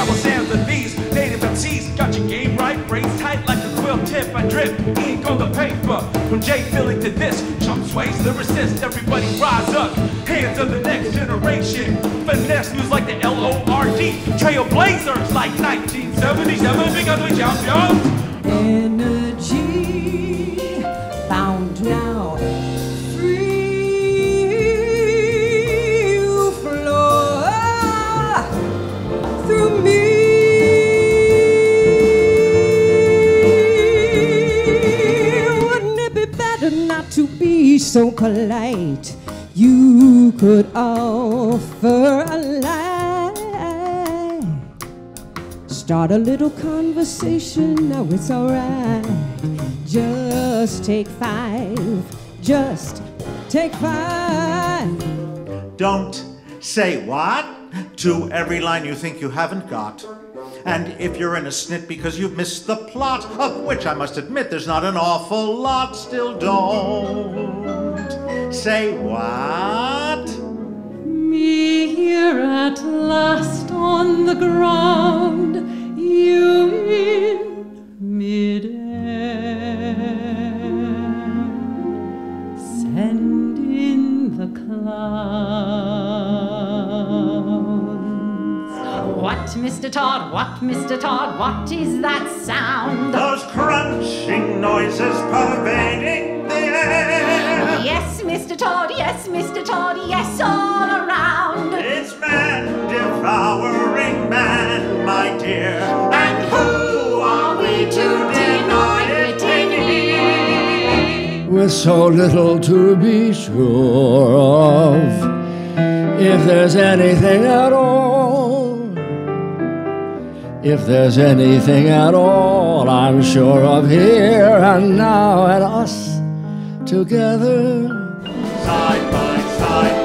Bible sounds of these native MCs got your game right, brains tight like a quill tip. I drip ink on the paper from J Philly to this. jump, sways lyricist, everybody rise up. Hands of the next generation. Finesse moves like the L O R D. Trailblazers like 1977. Big we champions. Energy found now. So polite? You could offer a lie. Start a little conversation, now it's alright. Just take five, just take five. Don't say what to every line you think you haven't got. And if you're in a snit because you've missed the plot, of which I must admit there's not an awful lot, still don't say what. Me here at last on the ground, you in midair. Send in the clowns. What, Mr. Todd? What, Mr. Todd? What is that sound? Those crunching noises pervading the air. Yes, Mr. Todd, yes, Mr. Todd, yes, all around. It's man devouring man, my dear. And who are we to deny it in here? with so little to be sure of. If there's anything at all, if there's anything at all, I'm sure of here and now and us together. Side by side,